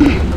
Hmm.